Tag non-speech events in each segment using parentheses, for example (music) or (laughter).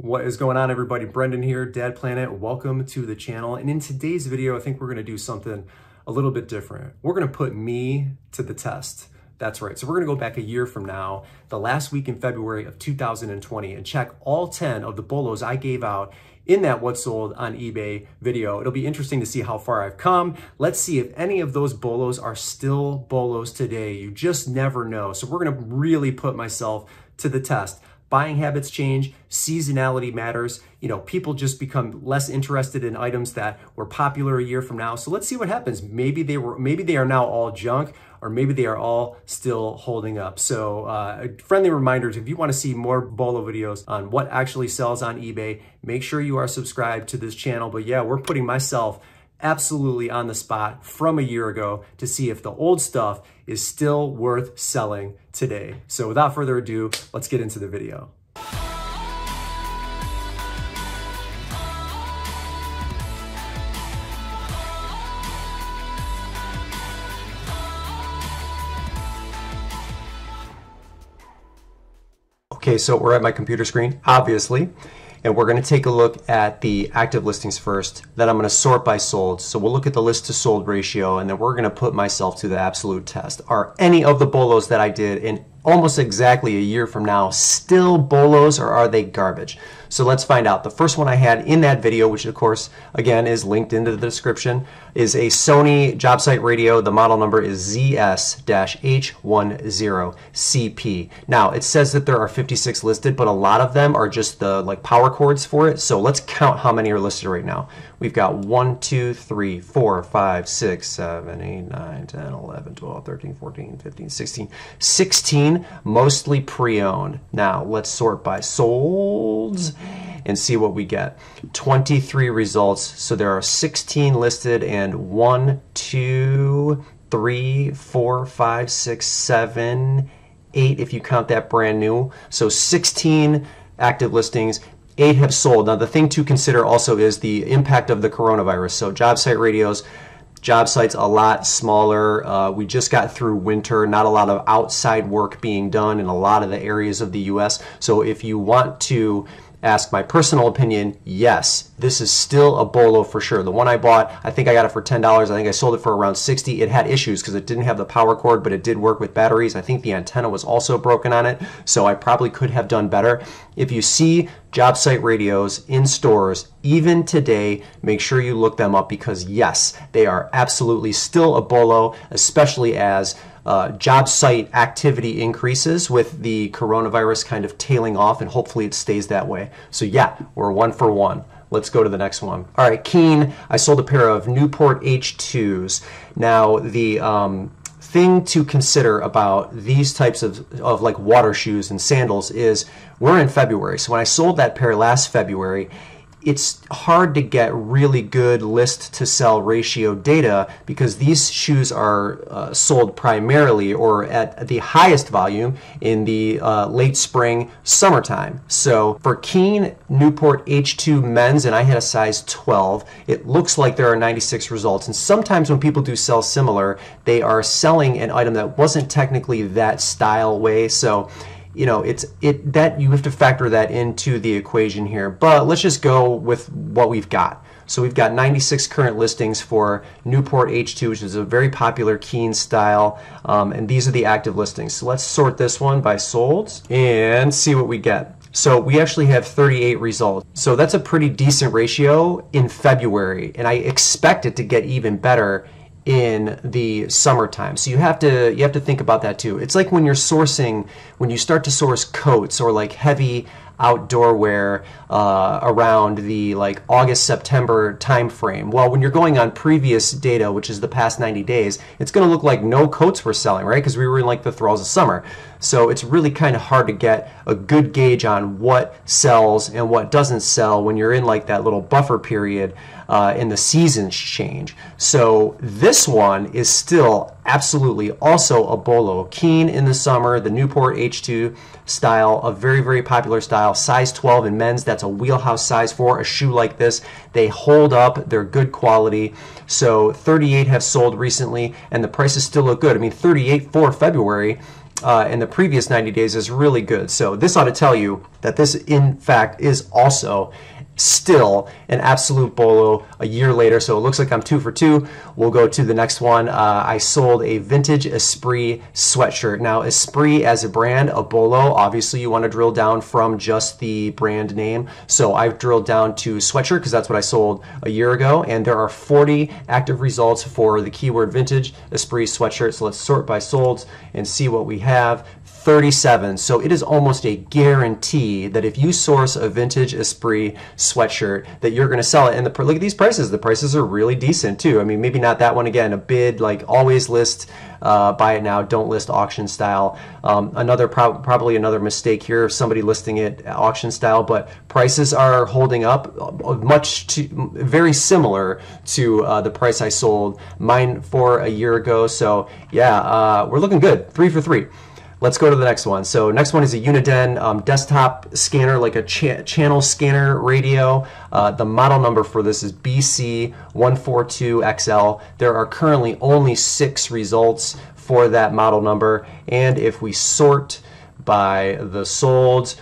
What is going on everybody? Brendan here, Dad Planet. Welcome to the channel. And in today's video, I think we're gonna do something a little bit different. We're gonna put me to the test. That's right. So we're gonna go back a year from now, the last week in February of 2020, and check all 10 of the bolos I gave out in that what sold on eBay video. It'll be interesting to see how far I've come. Let's see if any of those bolos are still bolos today. You just never know. So we're gonna really put myself to the test buying habits change, seasonality matters. You know, people just become less interested in items that were popular a year from now. So let's see what happens. Maybe they were, maybe they are now all junk, or maybe they are all still holding up. So uh, friendly reminder, if you want to see more Bolo videos on what actually sells on eBay, make sure you are subscribed to this channel. But yeah, we're putting myself absolutely on the spot from a year ago to see if the old stuff is still worth selling today. So without further ado, let's get into the video. Okay, so we're at my computer screen, obviously. And we're going to take a look at the active listings first. Then I'm going to sort by sold. So we'll look at the list to sold ratio and then we're going to put myself to the absolute test. Are any of the bolos that I did in almost exactly a year from now still bolos or are they garbage? So let's find out. The first one I had in that video, which of course, again, is linked into the description, is a Sony job site radio. The model number is ZS-H10CP. Now, it says that there are 56 listed, but a lot of them are just the like power cords for it. So let's count how many are listed right now. We've got 1, 2, 3, 4, 5, 6, 7, 8, 9, 10, 11, 12, 13, 14, 15, 16, 16, mostly pre-owned. Now, let's sort by solds and see what we get. 23 results. So there are 16 listed and 1, 2, 3, 4, 5, 6, 7, 8 if you count that brand new. So 16 active listings eight have sold. Now, the thing to consider also is the impact of the coronavirus. So, job site radios, job sites a lot smaller. Uh, we just got through winter, not a lot of outside work being done in a lot of the areas of the US. So, if you want to ask my personal opinion, yes, this is still a bolo for sure. The one I bought, I think I got it for $10. I think I sold it for around 60. It had issues because it didn't have the power cord, but it did work with batteries. I think the antenna was also broken on it, so I probably could have done better. If you see job site radios in stores, even today, make sure you look them up because yes, they are absolutely still a bolo, especially as uh, job site activity increases with the coronavirus kind of tailing off, and hopefully it stays that way. So, yeah, we're one for one. Let's go to the next one. All right, Keen, I sold a pair of Newport H2s. Now, the um, thing to consider about these types of, of like water shoes and sandals is we're in February. So when I sold that pair last February, it's hard to get really good list to sell ratio data because these shoes are uh, sold primarily or at the highest volume in the uh, late spring summertime. So for keen newport h2 men's and i had a size 12 it looks like there are 96 results. And sometimes when people do sell similar they are selling an item that wasn't technically that style way. So you know, it's it that you have to factor that into the equation here. But let's just go with what we've got. So we've got 96 current listings for Newport H2, which is a very popular Keen style, um, and these are the active listings. So let's sort this one by sold and see what we get. So we actually have 38 results. So that's a pretty decent ratio in February, and I expect it to get even better in the summertime. So you have to you have to think about that too. It's like when you're sourcing when you start to source coats or like heavy outdoor wear uh, around the like August September time frame. Well, when you're going on previous data, which is the past 90 days, it's going to look like no coats were selling, right? Because we were in like the thralls of summer. So it's really kind of hard to get a good gauge on what sells and what doesn't sell when you're in like that little buffer period uh, and the seasons change. So this one is still absolutely also a bolo. Keen in the summer, the Newport H2 style, a very, very popular style. Size 12 in men's, that's a wheelhouse size for a shoe like this. They hold up, they're good quality. So 38 have sold recently, and the prices still look good. I mean, 38 for February uh, in the previous 90 days is really good. So this ought to tell you that this, in fact, is also still an absolute bolo a year later. So it looks like I'm two for two. We'll go to the next one. Uh, I sold a vintage Esprit sweatshirt. Now, Esprit as a brand, a bolo, obviously you want to drill down from just the brand name. So I've drilled down to sweatshirt because that's what I sold a year ago. And there are 40 active results for the keyword vintage Esprit sweatshirt. So let's sort by solds and see what we have. 37. So it is almost a guarantee that if you source a vintage Esprit sweatshirt, that you're going to sell it. And the, look at these prices. The prices are really decent too. I mean, maybe not that one again. A bid like always list uh, buy it now. Don't list auction style. Um, another pro probably another mistake here of somebody listing it auction style, but prices are holding up uh, much to, very similar to uh, the price I sold mine for a year ago. So yeah, uh, we're looking good. Three for three. Let's go to the next one. So next one is a Uniden um, desktop scanner, like a cha channel scanner radio. Uh, the model number for this is BC142XL. There are currently only six results for that model number. And if we sort by the solds,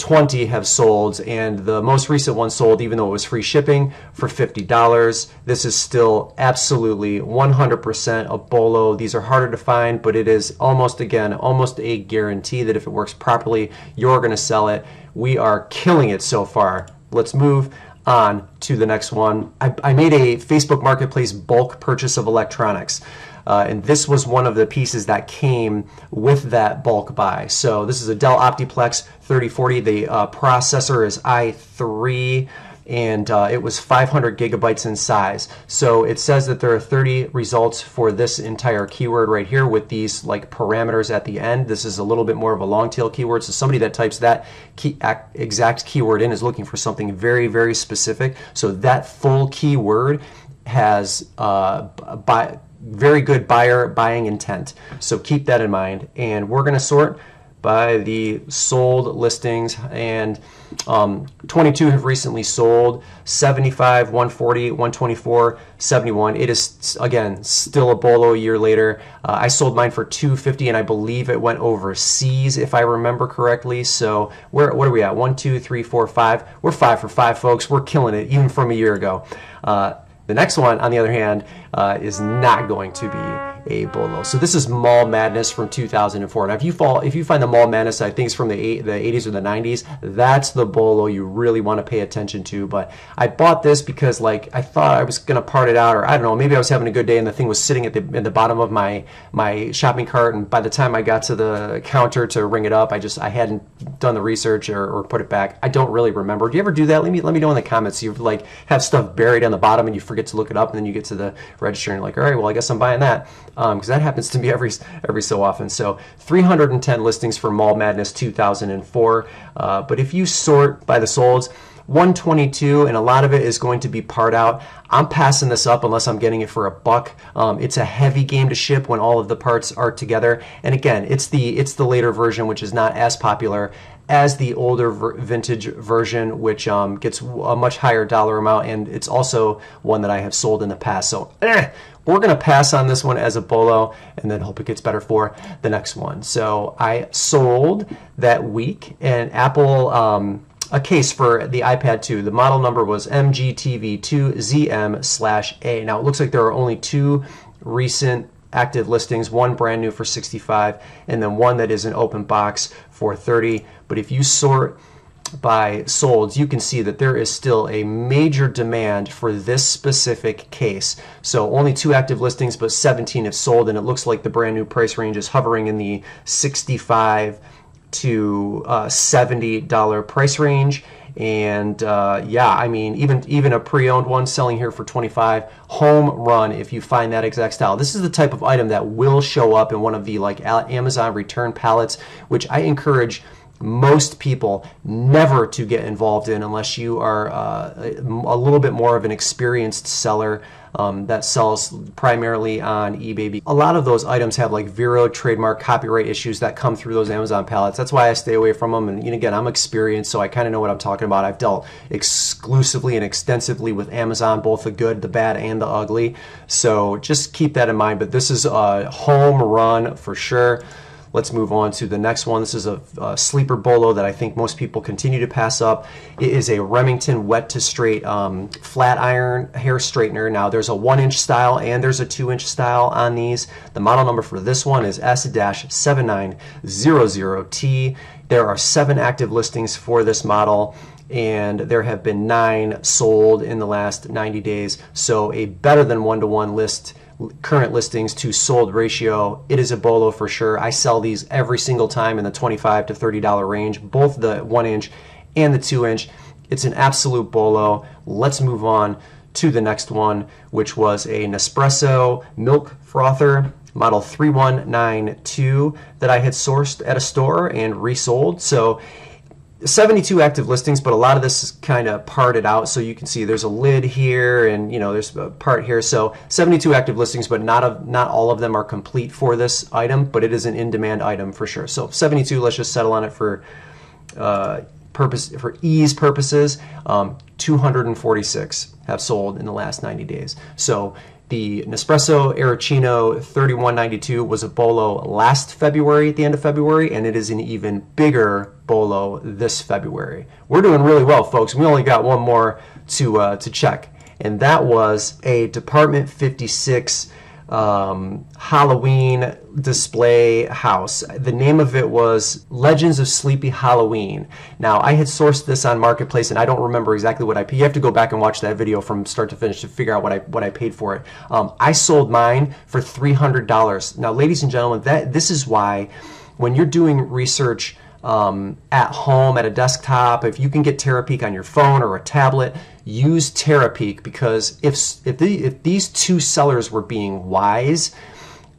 20 have sold, and the most recent one sold, even though it was free shipping, for $50. This is still absolutely 100% a bolo. These are harder to find, but it is almost, again, almost a guarantee that if it works properly, you're going to sell it. We are killing it so far. Let's move on to the next one. I, I made a Facebook Marketplace bulk purchase of electronics. Uh, and this was one of the pieces that came with that bulk buy. So this is a Dell Optiplex 3040. The uh, processor is i3 and uh, it was 500 gigabytes in size. So it says that there are 30 results for this entire keyword right here with these like parameters at the end. This is a little bit more of a long tail keyword. So somebody that types that key, exact keyword in is looking for something very, very specific. So that full keyword has uh, by very good buyer buying intent. So keep that in mind. And we're going to sort by the sold listings. And um, 22 have recently sold. 75 140 124 71 it is again still a bolo a year later. Uh, i sold mine for 250 and i believe it went overseas if i remember correctly. So where what are we at? One two three four five. We're five for five folks. We're killing it even from a year ago. Uh, the next one, on the other hand, uh, is not going to be a bolo. So this is Mall Madness from 2004. Now, if you fall, if you find the Mall Madness, I think it's from the eight, the 80s or the 90s. That's the bolo you really want to pay attention to. But I bought this because, like, I thought I was gonna part it out, or I don't know, maybe I was having a good day and the thing was sitting at the the bottom of my my shopping cart, and by the time I got to the counter to ring it up, I just I hadn't done the research or, or put it back. I don't really remember. Do you ever do that? Let me let me know in the comments. You like have stuff buried on the bottom and you forget to look it up, and then you get to the register and you're like, all right, well, I guess I'm buying that because um, that happens to me every every so often. So 310 listings for Mall Madness 2004. Uh, but if you sort by the solds, 122 and a lot of it is going to be part out. I'm passing this up unless I'm getting it for a buck. Um, it's a heavy game to ship when all of the parts are together. And again, it's the it's the later version which is not as popular as the older ver vintage version, which um, gets a much higher dollar amount, and it's also one that I have sold in the past. So eh, we're going to pass on this one as a bolo, and then hope it gets better for the next one. So I sold that week, an Apple. Um, a case for the iPad 2. The model number was MGTV2ZM slash A. Now it looks like there are only two recent active listings, one brand new for 65 and then one that is an open box for 30. But if you sort by solds, you can see that there is still a major demand for this specific case. So only two active listings, but 17 have sold, and it looks like the brand new price range is hovering in the 65 to uh, $70 price range and uh, yeah, I mean, even even a pre-owned one selling here for 25, home run if you find that exact style. This is the type of item that will show up in one of the like Amazon return pallets, which I encourage most people never to get involved in unless you are uh, a little bit more of an experienced seller um, that sells primarily on eBay. A lot of those items have like Vero trademark copyright issues that come through those Amazon pallets. That's why I stay away from them. And again, I'm experienced, so I kind of know what I'm talking about. I've dealt exclusively and extensively with Amazon, both the good, the bad, and the ugly. So just keep that in mind. But this is a home run for sure. Let's move on to the next one. This is a, a sleeper bolo that I think most people continue to pass up. It is a Remington wet to straight um, flat iron hair straightener. Now there's a one inch style and there's a two inch style on these. The model number for this one is S-7900T. There are seven active listings for this model and there have been nine sold in the last 90 days. So a better than one to one list current listings to sold ratio. It is a bolo for sure. I sell these every single time in the 25 to $30 range, both the one inch and the two inch. It's an absolute bolo. Let's move on to the next one, which was a Nespresso milk frother model 3192 that I had sourced at a store and resold. So 72 active listings, but a lot of this is kind of parted out. So you can see there's a lid here and, you know, there's a part here. So 72 active listings, but not, of, not all of them are complete for this item, but it is an in-demand item for sure. So 72, let's just settle on it for uh, purpose for ease purposes. Um, 246 have sold in the last 90 days. So the Nespresso Aeroccino 3192 was a bolo last February, at the end of February, and it is an even bigger bolo this February. We're doing really well, folks. We only got one more to uh, to check, and that was a Department 56 um, Halloween display house. The name of it was Legends of Sleepy Halloween. Now, I had sourced this on Marketplace, and I don't remember exactly what I paid. You have to go back and watch that video from start to finish to figure out what I what I paid for it. Um, I sold mine for three hundred dollars. Now, ladies and gentlemen, that this is why when you're doing research um, at home at a desktop, if you can get Terapeak on your phone or a tablet, use Terapeak because if if, the, if these two sellers were being wise,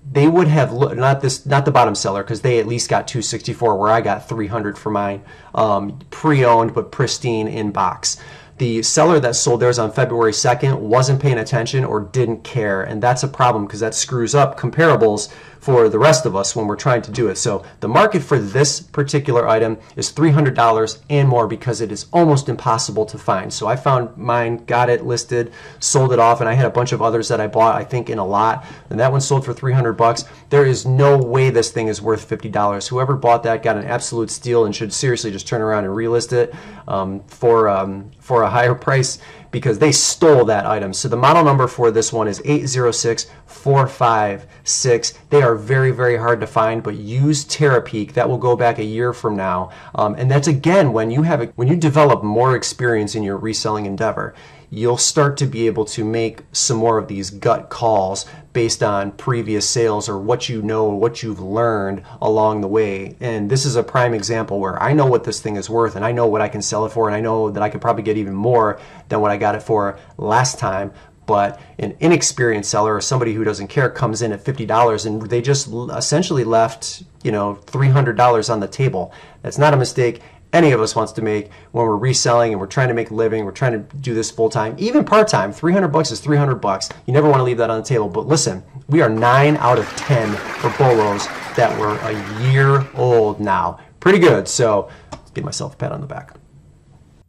they would have looked not this not the bottom seller because they at least got 264 where I got 300 for mine, um, pre-owned but pristine in box the seller that sold theirs on February 2nd wasn't paying attention or didn't care. And that's a problem because that screws up comparables for the rest of us when we're trying to do it. So the market for this particular item is $300 and more because it is almost impossible to find. So I found mine, got it listed, sold it off, and I had a bunch of others that I bought, I think, in a lot. And that one sold for 300 bucks. There is no way this thing is worth $50. Whoever bought that got an absolute steal and should seriously just turn around and relist it um, for, um, for a higher price because they stole that item. So the model number for this one is 806456. They are very, very hard to find, but use Terapeak. That will go back a year from now. Um, and that's again when you have a, when you develop more experience in your reselling endeavor you'll start to be able to make some more of these gut calls based on previous sales or what you know, what you've learned along the way. And this is a prime example where I know what this thing is worth and I know what I can sell it for and I know that I could probably get even more than what I got it for last time. But an inexperienced seller or somebody who doesn't care comes in at $50 and they just essentially left, you know, $300 on the table. That's not a mistake any of us wants to make when we're reselling and we're trying to make a living, we're trying to do this full time, even part time. 300 bucks is 300 bucks. You never want to leave that on the table. But listen, we are 9 out of 10 for bolos that were a year old now. Pretty good. So, let's give myself a pat on the back.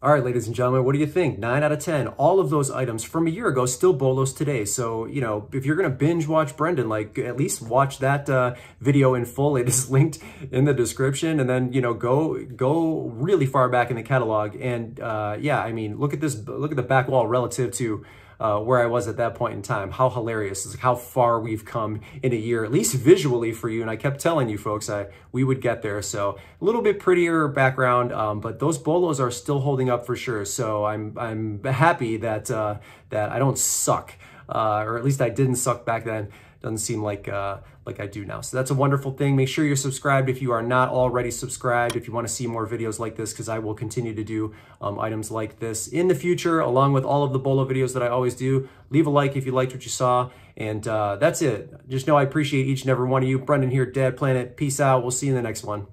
All right, ladies and gentlemen, what do you think? 9 out of 10. All of those items from a year ago still bolos today. So, you know, if you're going to binge watch Brendan, like at least watch that uh, video in full. It is (laughs) linked in the description. And then, you know, go go really far back in the catalog. And uh, yeah, I mean, look at this, look at the back wall relative to uh, where I was at that point in time. How hilarious is how far we've come in a year, at least visually for you. And I kept telling you folks I we would get there. So a little bit prettier background, um, but those bolos are still holding up for sure. So I'm I'm happy that uh, that I don't suck, uh, or at least I didn't suck back then. Doesn't seem like uh, like I do now. So that's a wonderful thing. Make sure you're subscribed if you are not already subscribed, if you want to see more videos like this, because I will continue to do um, items like this in the future, along with all of the Bolo videos that I always do. Leave a like if you liked what you saw. And uh, that's it. Just know I appreciate each and every one of you. Brendan here, Dad Planet. Peace out. We'll see you in the next one.